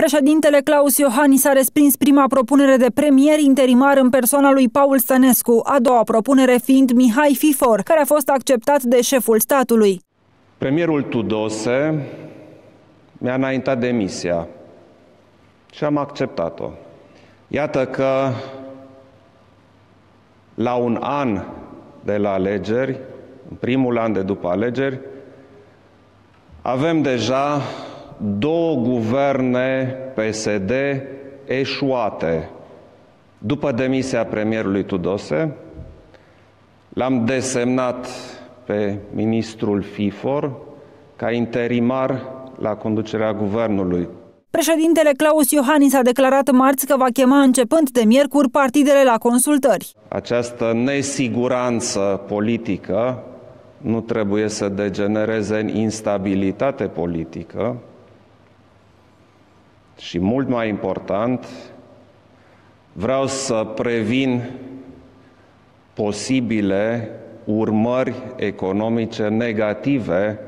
Președintele Claus Iohannis a respins prima propunere de premier interimar în persoana lui Paul Stănescu, a doua propunere fiind Mihai Fifor, care a fost acceptat de șeful statului. Premierul Tudose mi-a înaintat demisia și am acceptat-o. Iată că la un an de la alegeri, în primul an de după alegeri, avem deja două guverne PSD eșuate. După demisia premierului Tudose, l-am desemnat pe ministrul FIFOR ca interimar la conducerea guvernului. Președintele Claus Iohannis a declarat marți că va chema începând de miercuri partidele la consultări. Această nesiguranță politică nu trebuie să degenereze în instabilitate politică și mult mai important, vreau să previn posibile urmări economice negative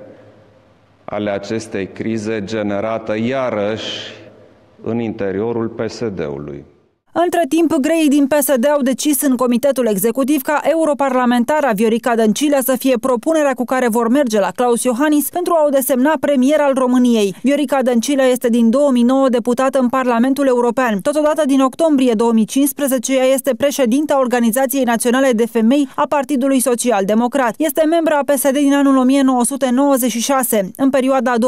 ale acestei crize generată iarăși în interiorul PSD-ului. Între timp, greii din PSD au decis în Comitetul Executiv ca europarlamentara Viorica Dăncilă să fie propunerea cu care vor merge la Claus Iohannis pentru a o desemna premier al României. Viorica Dăncilă este din 2009 deputată în Parlamentul European. Totodată din octombrie 2015 ea este președinta Organizației Naționale de Femei a Partidului Social Democrat. Este membra a PSD din anul 1996. În perioada 2004-2008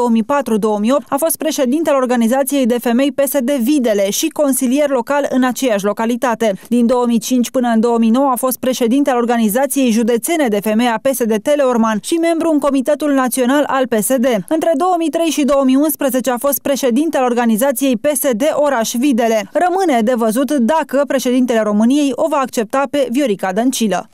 a fost președintele Organizației de Femei PSD Videle și consilier local în aceeași localitate. Din 2005 până în 2009 a fost președinte al Organizației Județene de Femei a PSD Teleorman și membru în Comitetul Național al PSD. Între 2003 și 2011 a fost președinte al Organizației PSD Oraș Videle. Rămâne de văzut dacă președintele României o va accepta pe Viorica Dăncilă.